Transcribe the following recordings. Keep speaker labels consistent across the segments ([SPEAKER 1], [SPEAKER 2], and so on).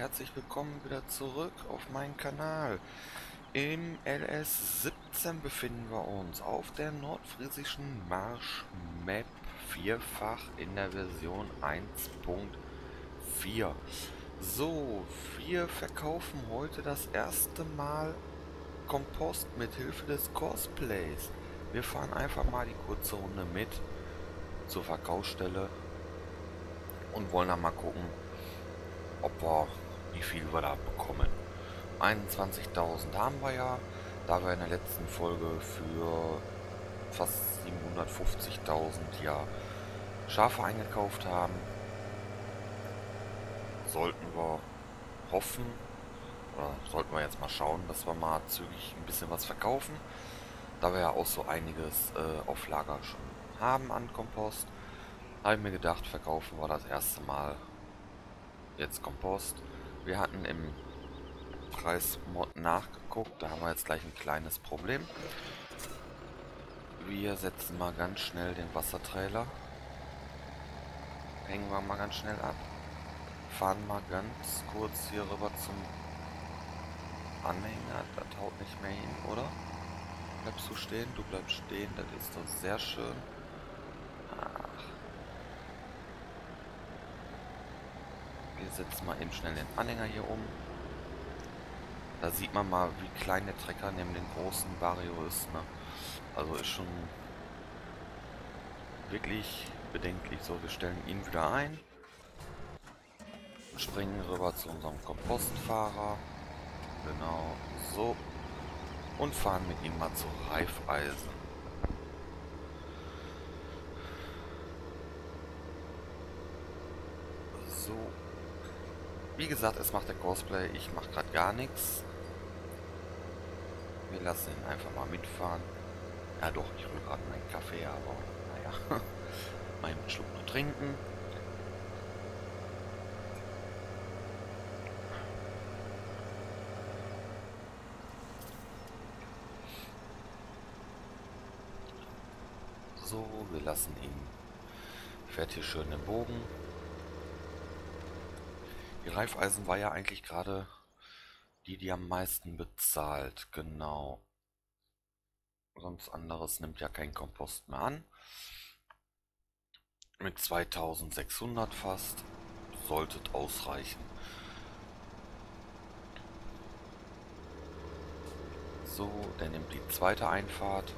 [SPEAKER 1] herzlich willkommen wieder zurück auf meinen Kanal. Im LS17 befinden wir uns auf der nordfriesischen Marsch Map vierfach in der Version 1.4. So, wir verkaufen heute das erste Mal Kompost mit Hilfe des Cosplays. Wir fahren einfach mal die kurze Runde mit zur Verkaufsstelle und wollen dann mal gucken, ob wir, wie viel wir da bekommen. 21.000 haben wir ja, da wir in der letzten Folge für fast 750.000 ja Schafe eingekauft haben, sollten wir hoffen, oder sollten wir jetzt mal schauen, dass wir mal zügig ein bisschen was verkaufen, da wir ja auch so einiges äh, auf Lager schon haben an Kompost, habe ich mir gedacht, verkaufen wir das erste Mal jetzt Kompost. Wir hatten im Preismod nachgeguckt, da haben wir jetzt gleich ein kleines Problem. Wir setzen mal ganz schnell den Wassertrailer. Hängen wir mal ganz schnell ab. Fahren mal ganz kurz hier rüber zum Anhänger. Das haut nicht mehr hin, oder? Bleibst du stehen? Du bleibst stehen. Das ist doch sehr schön. Setzen mal eben schnell den Anhänger hier um. Da sieht man mal, wie klein der Trecker neben dem großen Vario ist. Ne? Also ist schon wirklich bedenklich. So, wir stellen ihn wieder ein. Springen rüber zu unserem Kompostfahrer. Genau, so. Und fahren mit ihm mal zu Reifeisen. So, wie gesagt, es macht der Cosplay. Ich mache gerade gar nichts. Wir lassen ihn einfach mal mitfahren. Ja doch, ich will gerade meinen Kaffee, aber naja. mal einen Schluck nur trinken. So, wir lassen ihn. Fährt hier schön den Bogen. Die Reifeisen war ja eigentlich gerade die, die am meisten bezahlt. Genau. Sonst anderes nimmt ja kein Kompost mehr an. Mit 2600 fast. Solltet ausreichen. So, der nimmt die zweite Einfahrt.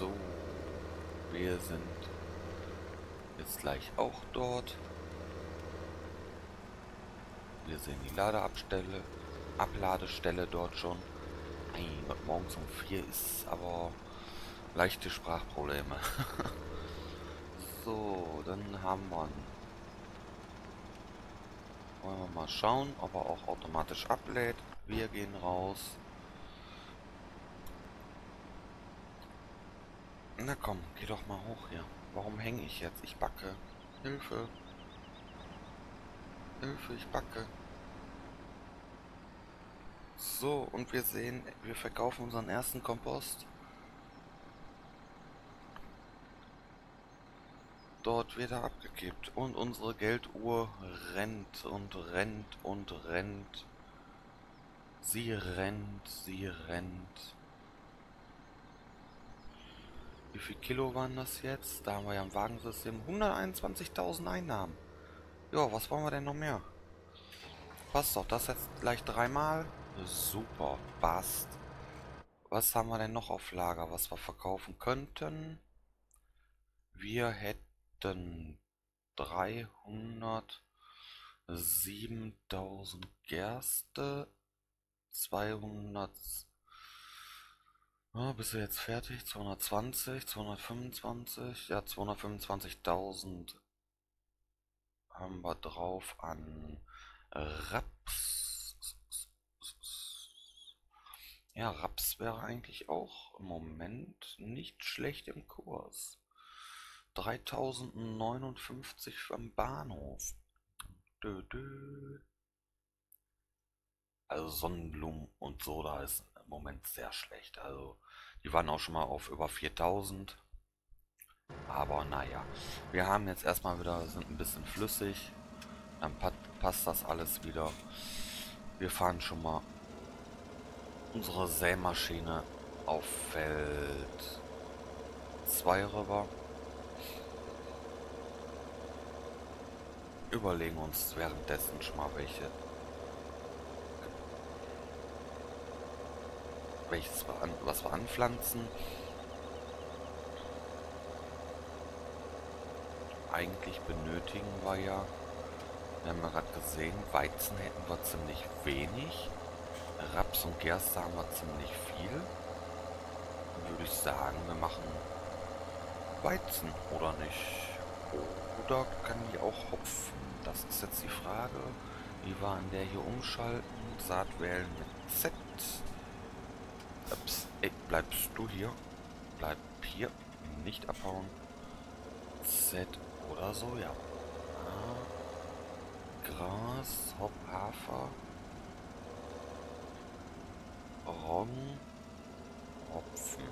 [SPEAKER 1] So, wir sind jetzt gleich auch dort. Wir sehen die Ladeabstelle, Abladestelle dort schon. Hey, morgens um vier ist aber leichte Sprachprobleme. so, dann haben wir. Wollen wir mal schauen, ob er auch automatisch ablädt. Wir gehen raus. Na komm, geh doch mal hoch hier. Warum hänge ich jetzt? Ich backe. Hilfe. Hilfe, ich backe. So, und wir sehen, wir verkaufen unseren ersten Kompost. Dort wird er abgekippt. Und unsere Gelduhr rennt und rennt und rennt. Sie rennt, sie rennt. Wie viel Kilo waren das jetzt? Da haben wir ja im Wagensystem 121.000 Einnahmen. Ja, was wollen wir denn noch mehr? Passt doch, das jetzt gleich dreimal. Super, passt. Was haben wir denn noch auf Lager, was wir verkaufen könnten? Wir hätten 307.000 Gerste, 200 Ja, bist du jetzt fertig? 220, 225, ja 225.000 haben wir drauf an Raps. Ja, Raps wäre eigentlich auch im Moment nicht schlecht im Kurs. 3059 am Bahnhof. Dö, dö. Also Sonnenblumen und so, da ist Moment sehr schlecht. Also die waren auch schon mal auf über 4000. Aber naja, wir haben jetzt erstmal wieder, sind ein bisschen flüssig. Dann passt das alles wieder. Wir fahren schon mal unsere Sämaschine auf Feld 2 rüber. Überlegen uns währenddessen schon mal welche welches wir an, was wir anpflanzen. Eigentlich benötigen wir ja, wir haben ja gerade gesehen, Weizen hätten wir ziemlich wenig. Raps und Gerste haben wir ziemlich viel. Würde ich sagen, wir machen Weizen oder nicht. Oder kann die auch Hopfen? Das ist jetzt die Frage. Wie wir an der hier umschalten? Saat wählen mit Z. Ups. Ey, bleibst du hier? Bleib hier. Nicht abhauen. Z oder so, ja. Ah. Gras, Hop, Hafer. Roggen. Hopfen.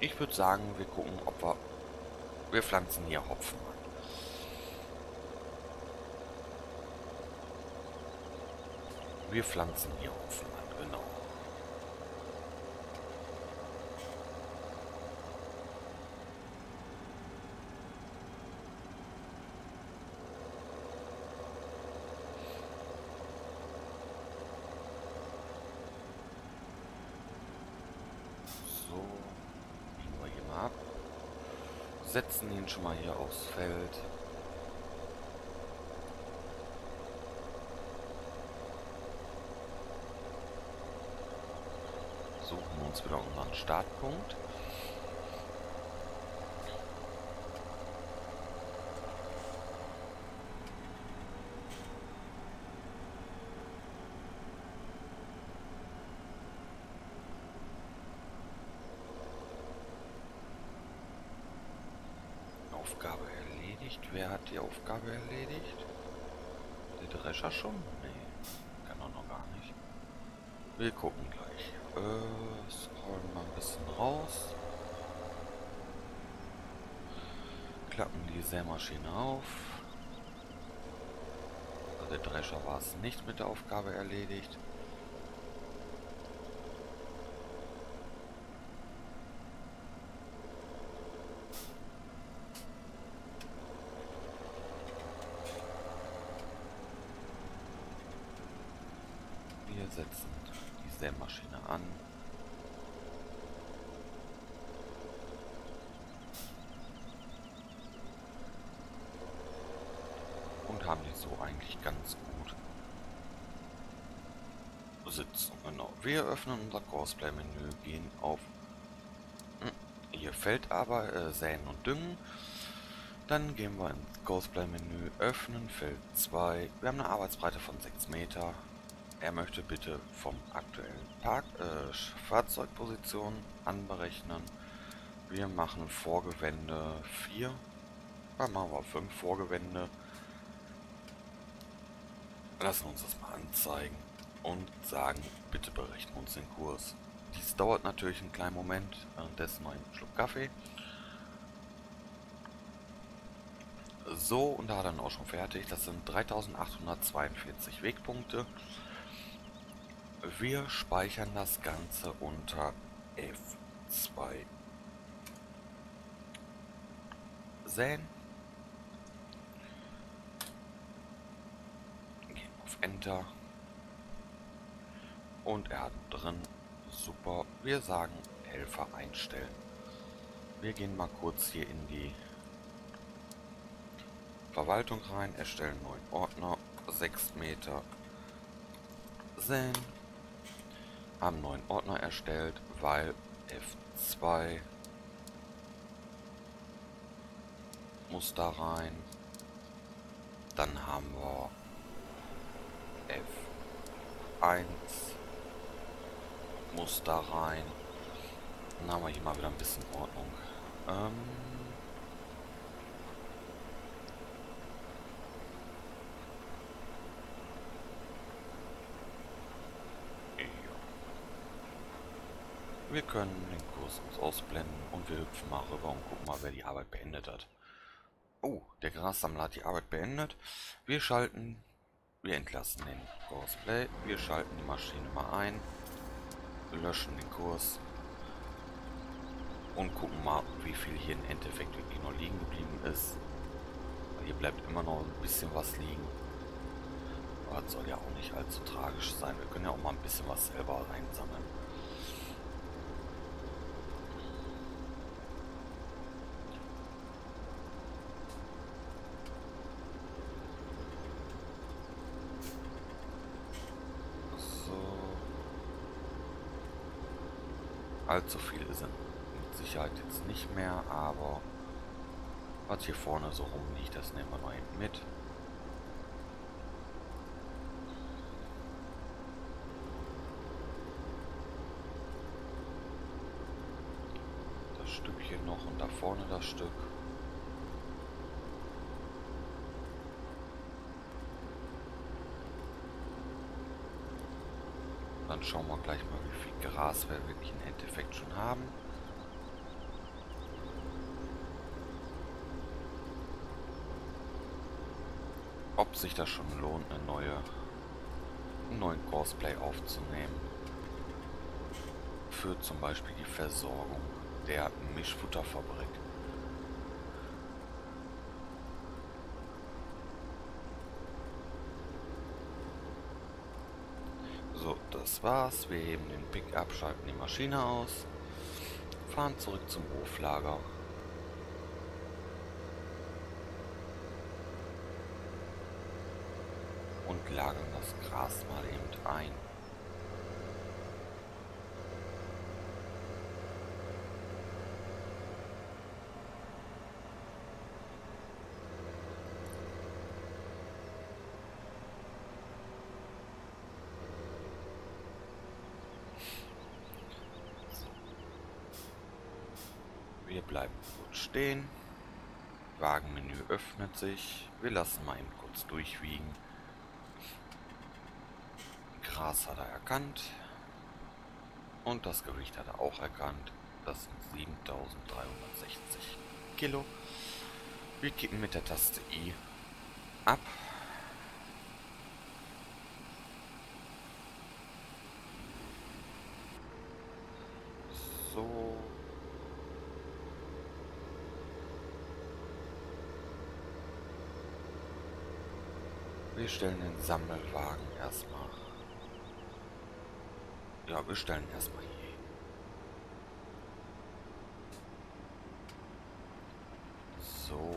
[SPEAKER 1] Ich würde sagen, wir gucken, ob wir... Wir pflanzen hier Hopfen. Wir pflanzen hier Hopfen. Genau. So, biegen wir hier mal ab. Setzen ihn schon mal hier aufs Feld. suchen uns wieder unseren Startpunkt. Aufgabe erledigt. Wer hat die Aufgabe erledigt? Der Drescher schon? Nee, kann er noch gar nicht. Wir gucken gleich. Äh, scrollen mal ein bisschen raus. Klappen die Sämaschine auf. Also der Drescher war es nicht mit der Aufgabe erledigt. Wir setzen die Sämaschine an. Und haben die so eigentlich ganz gut sitzen. Genau. Wir öffnen unser Cosplay-Menü, gehen auf hm, hier fällt aber äh, Säen und Düngen. Dann gehen wir ins Cosplay-Menü, öffnen Feld 2. Wir haben eine Arbeitsbreite von 6 Meter. Er möchte bitte vom aktuellen Park äh, Fahrzeugposition anberechnen. Wir machen Vorgewände 4. Dann machen wir 5 Vorgewände. Lassen uns das mal anzeigen und sagen, bitte berechnen uns den Kurs. Dies dauert natürlich einen kleinen Moment, währenddessen noch einen Schluck Kaffee. So, und da dann auch schon fertig. Das sind 3842 Wegpunkte. Wir speichern das Ganze unter F2. Säen. Gehen auf Enter. Und er hat drin. Super. Wir sagen Helfer einstellen. Wir gehen mal kurz hier in die Verwaltung rein, erstellen neuen Ordner, 6 Meter säen. Haben neuen Ordner erstellt, weil F2 muss da rein. Dann haben wir F1 muss da rein. Dann haben wir hier mal wieder ein bisschen Ordnung. Ähm Wir können den Kurs ausblenden und wir hüpfen mal rüber und gucken mal, wer die Arbeit beendet hat. Oh, der Grassammler hat die Arbeit beendet. Wir schalten, wir entlassen den Cosplay, wir schalten die Maschine mal ein, löschen den Kurs und gucken mal, wie viel hier im Endeffekt wirklich noch liegen geblieben ist. Hier bleibt immer noch ein bisschen was liegen. Aber das soll ja auch nicht allzu tragisch sein. Wir können ja auch mal ein bisschen was selber einsammeln. Allzu viele sind mit Sicherheit jetzt nicht mehr, aber was hier vorne so rumliegt, das nehmen wir mal eben mit. Das Stückchen noch und da vorne das Stück. Dann schauen wir gleich mal, Gras wir wirklich im Endeffekt schon haben. Ob sich das schon lohnt, eine neue, einen neuen Cosplay aufzunehmen. Für zum Beispiel die Versorgung der Mischfutterfabrik. Das war's. Wir heben den Pickup, schalten die Maschine aus, fahren zurück zum Hoflager. Und lagern das Gras mal eben ein. Wir bleiben kurz stehen. Wagenmenü öffnet sich. Wir lassen mal eben kurz durchwiegen. Gras hat er erkannt. Und das Gewicht hat er auch erkannt. Das sind 7360 Kilo. Wir kippen mit der Taste I ab. So. Wir stellen den Sammelwagen erstmal. Ja, wir stellen erstmal hier. So.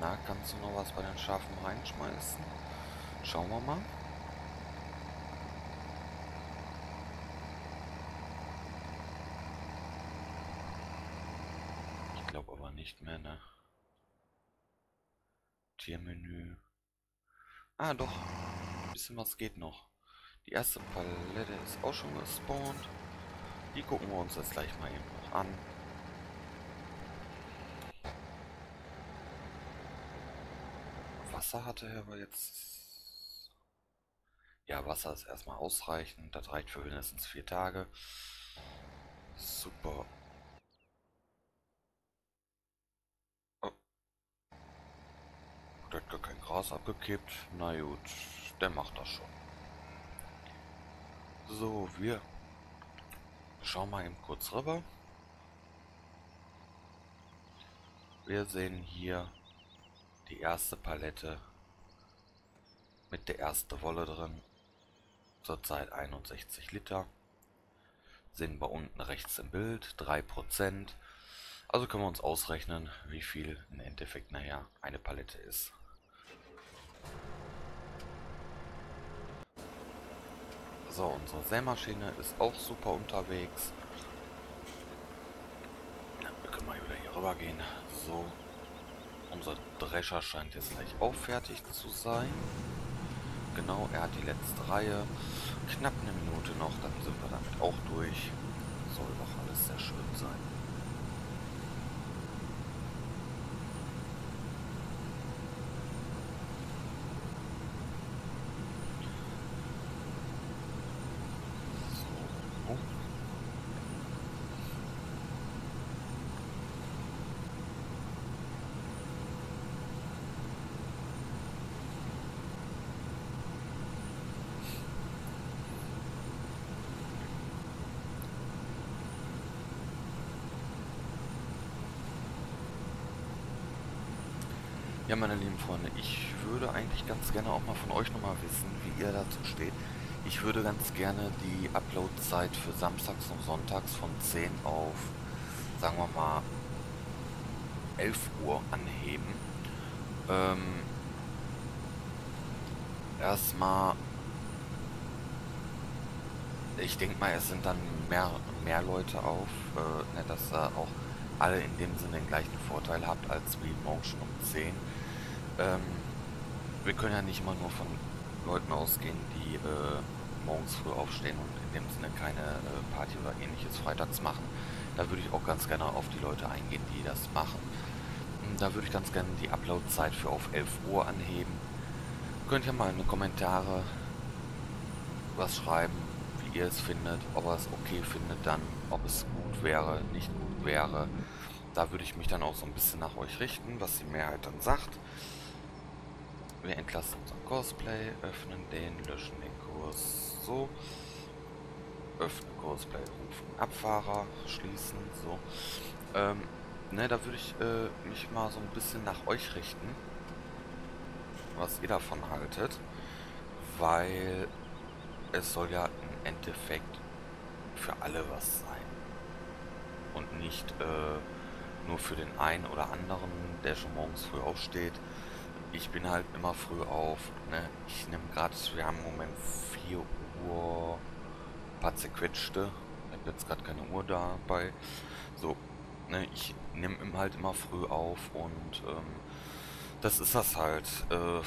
[SPEAKER 1] Na, kannst du noch was bei den Schafen reinschmeißen? Schauen wir mal. Ich glaube aber nicht mehr, ne? Tiermenü. Ah, doch. Ein bisschen was geht noch. Die erste Palette ist auch schon gespawnt. Die gucken wir uns jetzt gleich mal eben noch an. Wasser hatte er aber jetzt... Ja, Wasser ist erstmal ausreichend. Das reicht für mindestens vier Tage. Super. Der hat gar kein Gras abgekippt. Na gut, der macht das schon. So, wir schauen mal eben kurz rüber. Wir sehen hier die erste Palette mit der ersten Wolle drin. Zurzeit 61 Liter. Sehen wir unten rechts im Bild 3%. Also können wir uns ausrechnen, wie viel im Endeffekt nachher eine Palette ist. So, unsere Sämaschine ist auch super unterwegs. Ja, wir können mal wieder hier rüber gehen. So, unser Drescher scheint jetzt gleich auch fertig zu sein. Genau, er hat die letzte Reihe. Knapp eine Minute noch, dann sind wir damit auch durch. Soll doch alles sehr schön sein. Ja, meine lieben Freunde, ich würde eigentlich ganz gerne auch mal von euch nochmal wissen, wie ihr dazu steht. Ich würde ganz gerne die Upload-Zeit für Samstags und Sonntags von 10 auf, sagen wir mal, 11 Uhr anheben. Ähm, erstmal, ich denke mal, es sind dann mehr, mehr Leute auf, äh, ne, dass da auch alle in dem Sinne den gleichen Vorteil habt als schon um 10. Ähm, wir können ja nicht immer nur von Leuten ausgehen, die äh, morgens früh aufstehen und in dem Sinne keine äh, Party oder ähnliches freitags machen. Da würde ich auch ganz gerne auf die Leute eingehen, die das machen. Hm, da würde ich ganz gerne die Upload-Zeit für auf 11 Uhr anheben. Könnt ihr mal in die Kommentare was schreiben, ihr es findet, ob ihr es okay findet dann, ob es gut wäre, nicht gut wäre. Da würde ich mich dann auch so ein bisschen nach euch richten, was die Mehrheit dann sagt. Wir entlassen unseren Cosplay, öffnen den, löschen den Kurs, so. Öffnen Cosplay, rufen Abfahrer, schließen, so. Ähm, ne, da würde ich äh, mich mal so ein bisschen nach euch richten, was ihr davon haltet, weil es soll ja Endeffekt für alle was sein und nicht äh, nur für den einen oder anderen, der schon morgens früh aufsteht, ich bin halt immer früh auf. Ne? Ich nehme gerade, wir haben im Moment 4 Uhr, paar zerquetschte. Ich habe jetzt gerade keine Uhr dabei. So, ne, ich nehme halt immer früh auf und ähm, das ist das halt. Äh,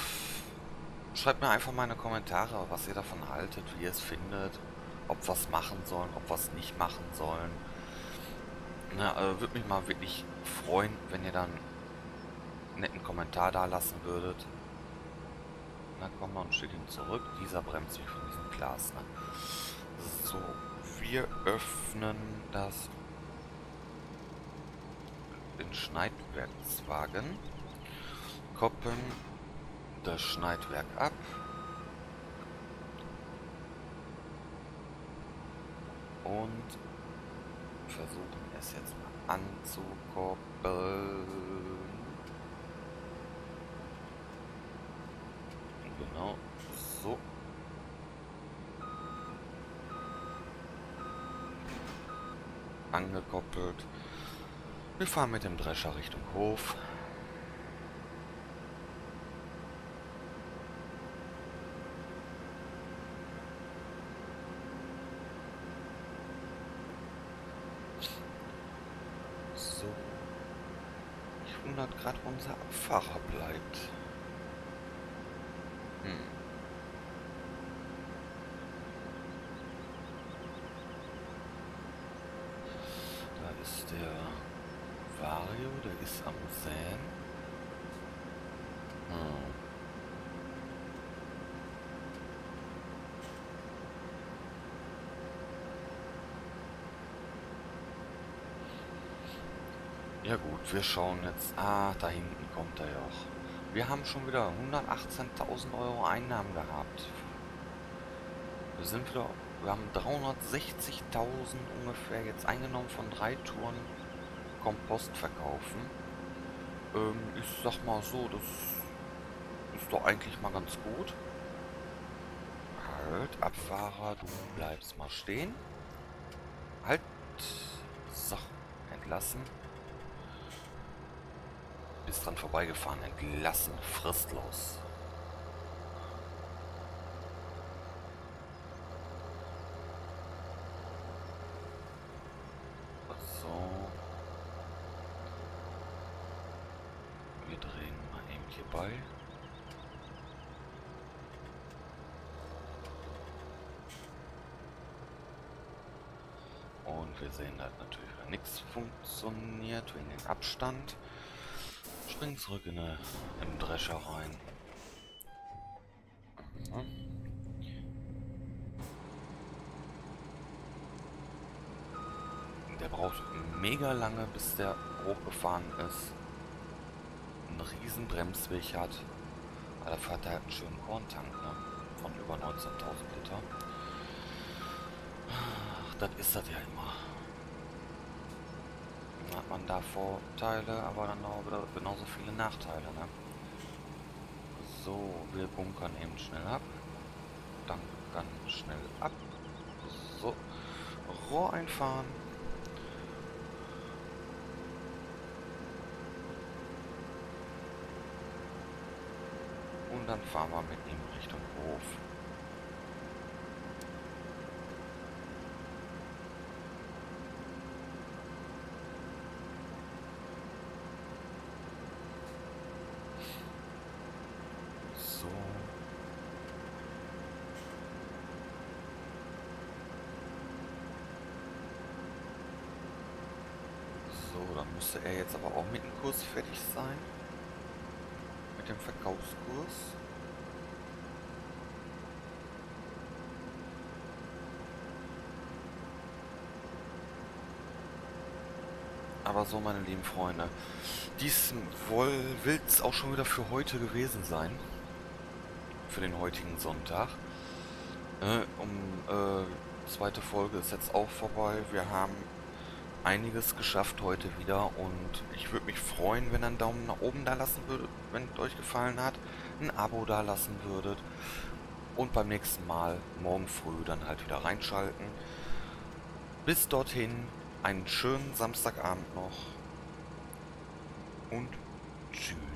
[SPEAKER 1] schreibt mir einfach mal in die Kommentare, was ihr davon haltet, wie ihr es findet, ob was machen sollen, ob was nicht machen sollen. Ne, also würde mich mal wirklich freuen, wenn ihr dann netten Kommentar da lassen würdet. Na komm mal ein Stückchen zurück. Dieser bremst mich von diesem Glas an. So, wir öffnen das den Schneidwerkswagen. Koppeln das Schneidwerk ab. Und versuchen es jetzt mal anzukoppeln. Genau. So. Angekoppelt. Wir fahren mit dem Drescher Richtung Hof. So. Ich wundert gerade, wo unser Abfahrer bleibt. Hm. Da ist der Vario, der ist am Säen. Hm. Ja gut, wir schauen jetzt. Ah, da hinten kommt er ja auch. Wir haben schon wieder 118.000 Euro Einnahmen gehabt. Wir sind wieder, wir haben 360.000 ungefähr jetzt eingenommen von drei Touren Kompost verkaufen. Ähm, ich sag mal so, das ist doch eigentlich mal ganz gut. Halt, Abfahrer, du bleibst mal stehen. Halt. So, entlassen ist dran vorbeigefahren, entlassen, fristlos. bei. Und wir sehen, da hat natürlich wieder nichts funktioniert wegen dem Abstand. Springen zurück in, den Drescher rein. Der braucht mega lange, bis der hochgefahren ist. Einen riesen Bremsweg hat. Aber dafür hat er halt einen schönen Korntank, ne? Von über 19.000 Liter. Ach, das ist das ja immer. Dann hat man da Vorteile, aber dann auch wieder genauso viele Nachteile, ne? So, wir bunkern eben schnell ab. Dann ganz schnell ab. So. Rohr einfahren. Und dann fahren wir mit ihm Richtung Hof. So. So, dann müsste er jetzt aber auch mit dem Kurs fertig sein. Mit dem Verkaufskurs. Aber so, meine lieben Freunde, dies will es auch schon wieder für heute gewesen sein. Für den heutigen Sonntag. Äh, um äh, zweite Folge ist jetzt auch vorbei. Wir haben einiges geschafft heute wieder und ich würde mich freuen, wenn ihr einen Daumen nach oben da lassen würdet, wenn es euch gefallen hat, ein Abo da lassen würdet und beim nächsten Mal morgen früh dann halt wieder reinschalten. Bis dorthin einen schönen Samstagabend noch und tschüss.